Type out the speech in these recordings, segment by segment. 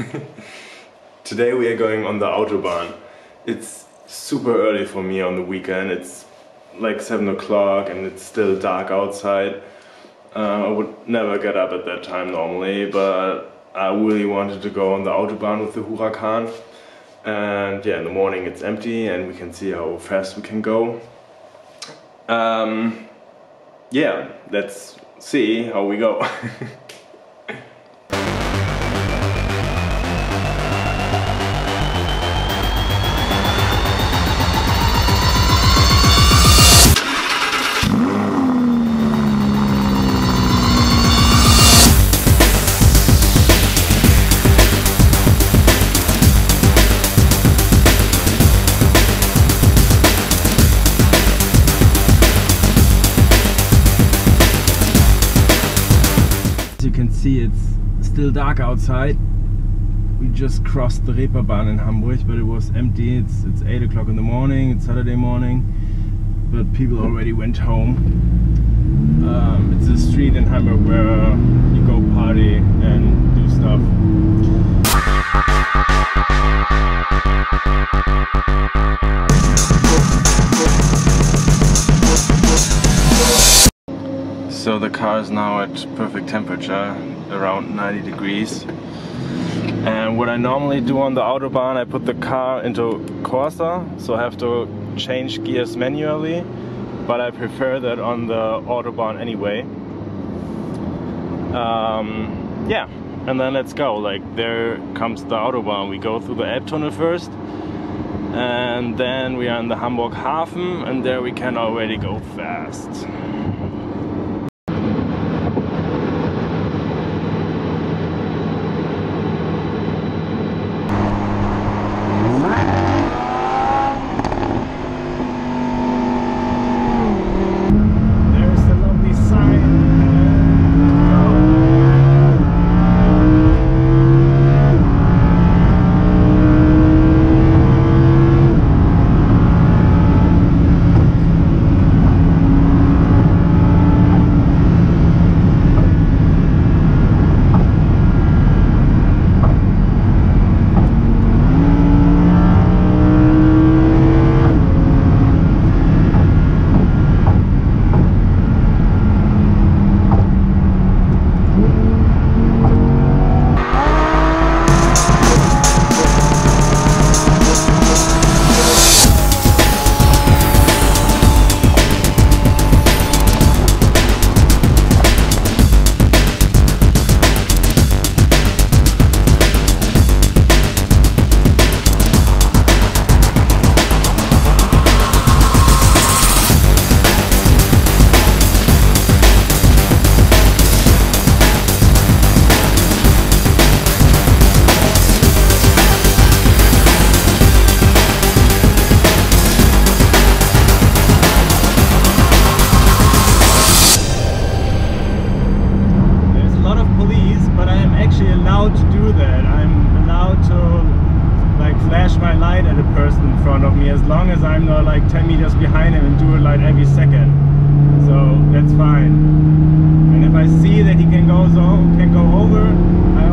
Today we are going on the Autobahn. It's super early for me on the weekend. It's like 7 o'clock and it's still dark outside. Uh, I would never get up at that time normally, but I really wanted to go on the Autobahn with the Huracan. And yeah, in the morning it's empty and we can see how fast we can go. Um, yeah, let's see how we go. see it's still dark outside. We just crossed the Reeperbahn in Hamburg, but it was empty. It's, it's 8 o'clock in the morning, it's Saturday morning, but people already went home. Um, it's a street in Hamburg where you go party and do stuff. So the car is now at perfect temperature, around 90 degrees. And what I normally do on the Autobahn, I put the car into Corsa, so I have to change gears manually, but I prefer that on the Autobahn anyway. Um, yeah, and then let's go. Like there comes the Autobahn. We go through the Elbtunnel first, and then we are in the Hamburg Hafen, and there we can already go fast. of me as long as I'm not like 10 meters behind him and do it like every second. So that's fine. And if I see that he can go so can go over, I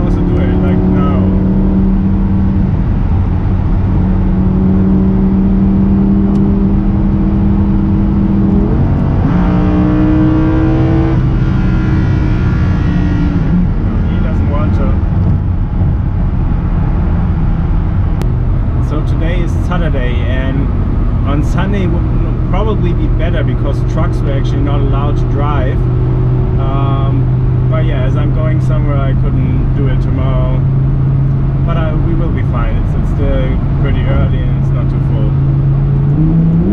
probably be better because trucks were actually not allowed to drive. Um, but yeah, as I'm going somewhere, I couldn't do it tomorrow. But I, we will be fine. It's, it's still pretty early and it's not too full.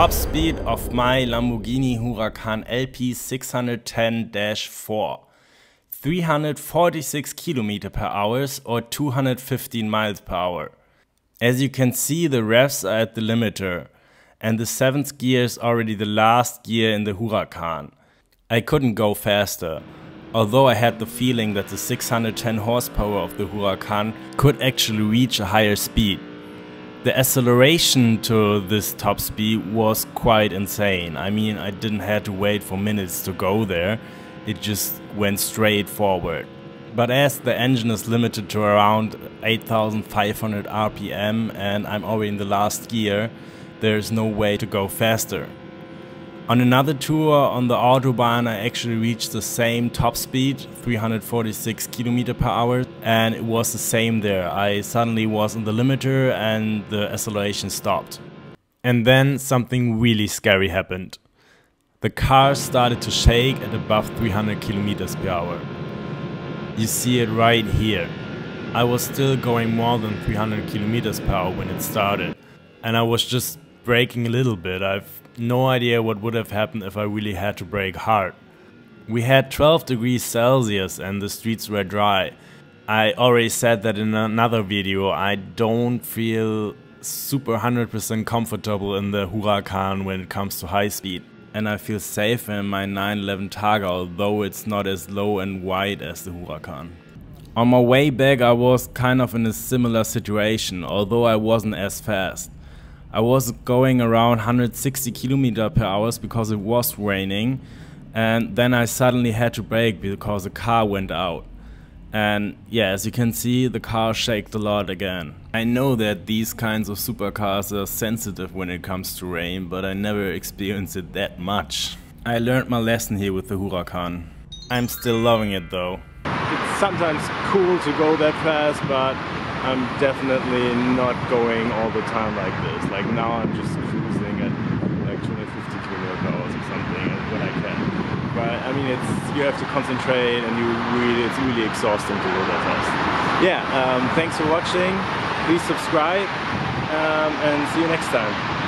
Top speed of my Lamborghini Huracan LP 610-4. 346 km per hour or 215 miles per hour. As you can see the revs are at the limiter and the 7th gear is already the last gear in the Huracan. I couldn't go faster, although I had the feeling that the 610 horsepower of the Huracan could actually reach a higher speed. The acceleration to this top speed was quite insane. I mean, I didn't have to wait for minutes to go there, it just went straight forward. But as the engine is limited to around 8500 RPM and I'm already in the last gear, there's no way to go faster. On another tour on the Autobahn I actually reached the same top speed, 346 km per hour, and it was the same there. I suddenly was in the limiter and the acceleration stopped. And then something really scary happened. The car started to shake at above 300 km per hour. You see it right here. I was still going more than 300 km per hour when it started. And I was just braking a little bit. I've no idea what would have happened if I really had to brake hard. We had 12 degrees Celsius and the streets were dry. I already said that in another video, I don't feel super 100% comfortable in the Huracan when it comes to high speed. And I feel safe in my 911 Targa, although it's not as low and wide as the Huracan. On my way back I was kind of in a similar situation, although I wasn't as fast. I was going around 160 kilometer per because it was raining and then I suddenly had to brake because the car went out. And yeah, as you can see, the car shaked a lot again. I know that these kinds of supercars are sensitive when it comes to rain, but I never experienced it that much. I learned my lesson here with the Huracan. I'm still loving it though. It's sometimes cool to go that fast, but I'm definitely not going all the time like this. Like now I'm just cruising at like 250 kilometers or something when I can. But I mean, it's you have to concentrate and you really it's really exhausting to go that fast. Yeah, um, thanks for watching. Please subscribe um, and see you next time.